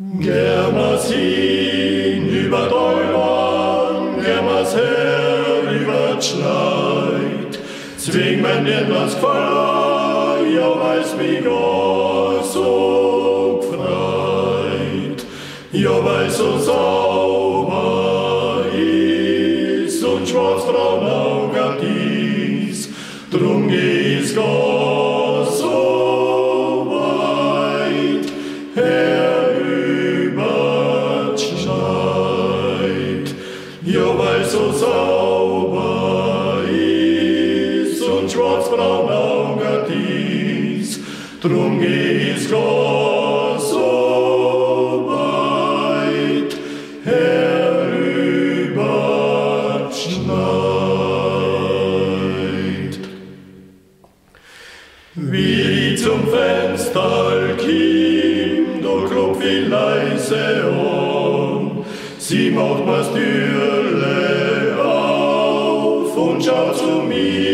Germas hin über Däumann, Germas her über Schneid, zwing man in das Feuer, ja weiß wie Gott so freit, ja weiß so sauber ist und schwarz braun Augen dies, drum geht's Gott. Kommest du alle auf und schau zu mir.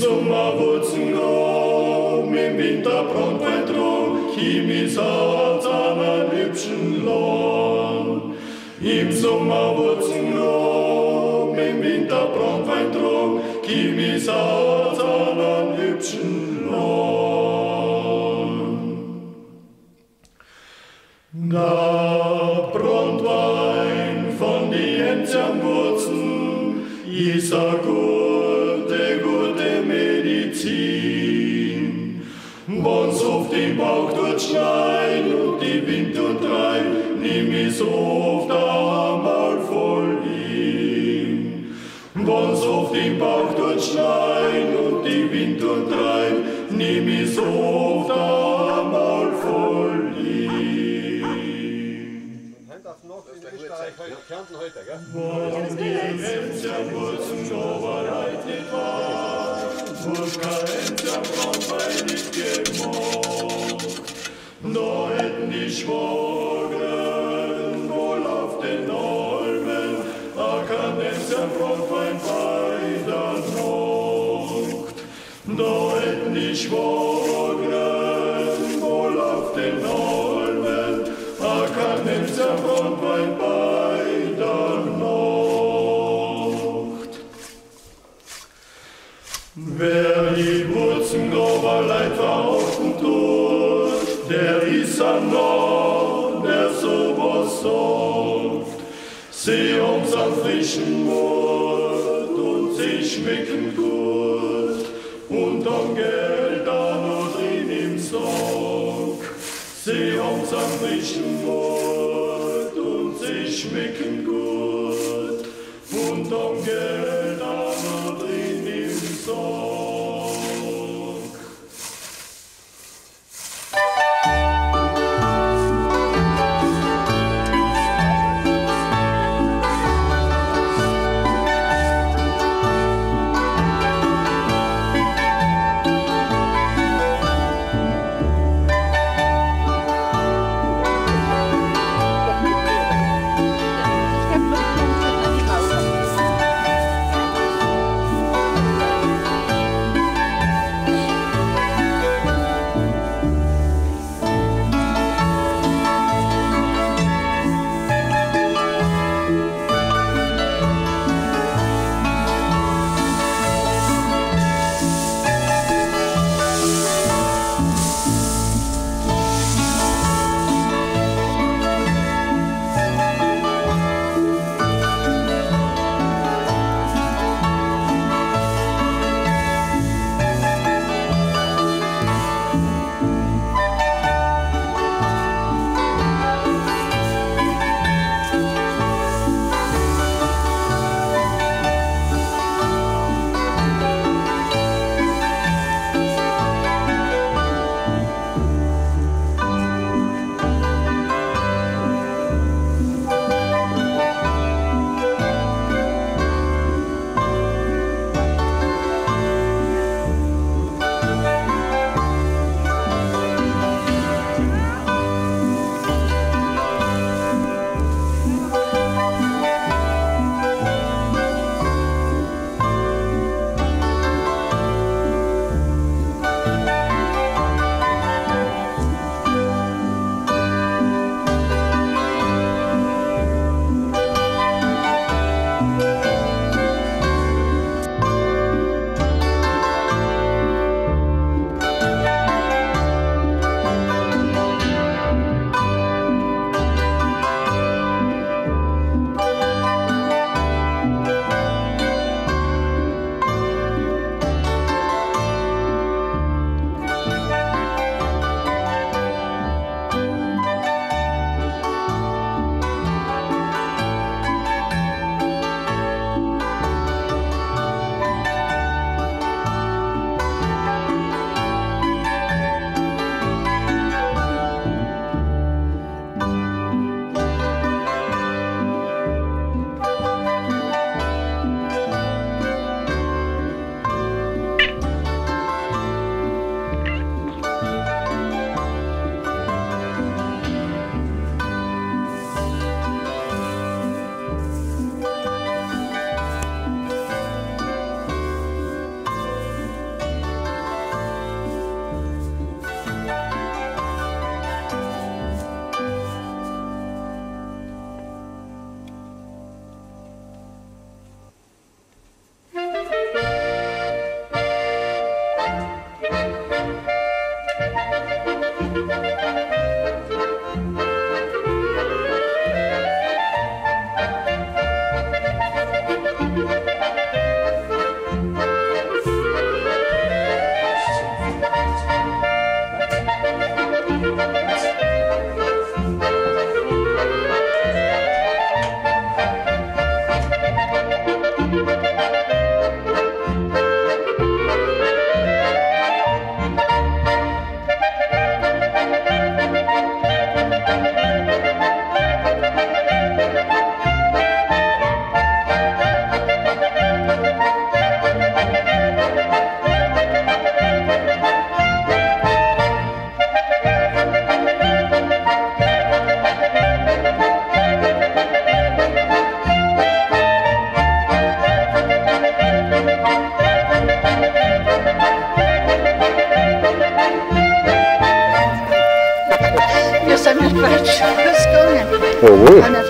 Im Sommer Wurzeln drum, im Winter Brandwein drum, Chimis hat einen hübschen Lohn. Im Sommer Wurzeln drum, im Winter Brandwein drum, Chimis hat einen hübschen Lohn. Da Brandwein von die Enzianwurzeln ist oft einmal voll hin. Wann's auf den Bauch tut schneien und die Wind und rein, nimm ich's oft einmal voll heute, Kärnten heute, gell? Warum die Enzianwurzeln overreit nicht war, wurde kein Enzianbrandwein nicht gemacht. Da hätten die Schwagen kein Enzianbrandwein Am frischen Mord und sie schmecken gut und am Geld da noch drin im Sack. Sie haben's am frischen Mord und sie schmecken gut und am Geld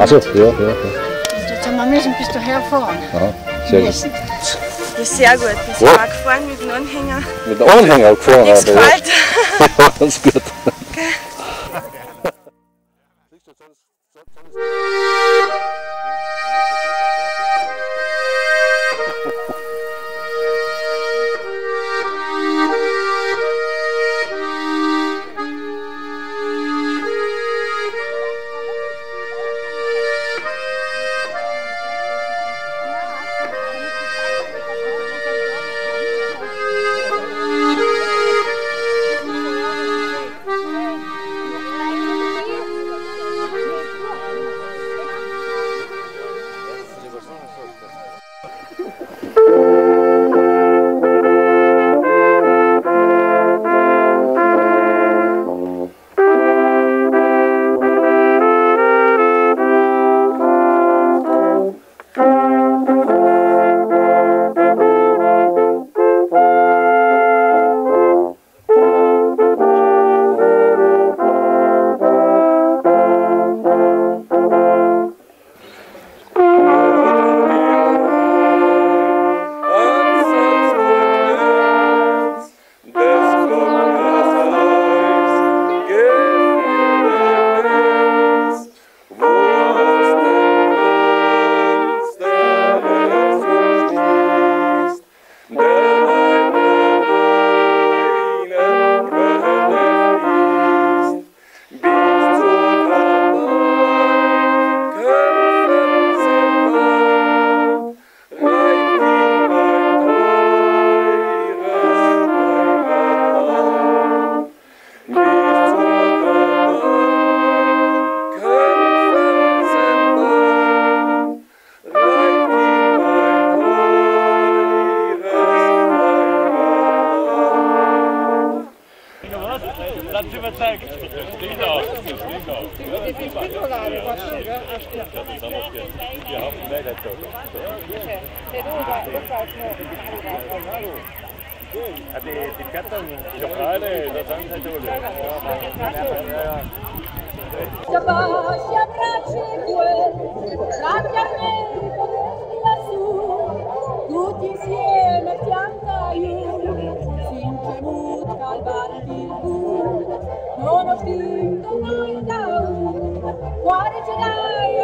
Achso, ja, ja, ja. Jetzt haben wir müssen bis daher fahren. Aha, sehr gut. Das ist sehr gut. Bis ja. gefahren mit dem Anhänger. Mit dem Anhänger gefahren? Nichts aber, gefällt. Ja. Ganz gut. Okay. Scappascia tutti. insieme pianta io, finché muta al batti tu, non ho finto mai da un, cuore ce l'hai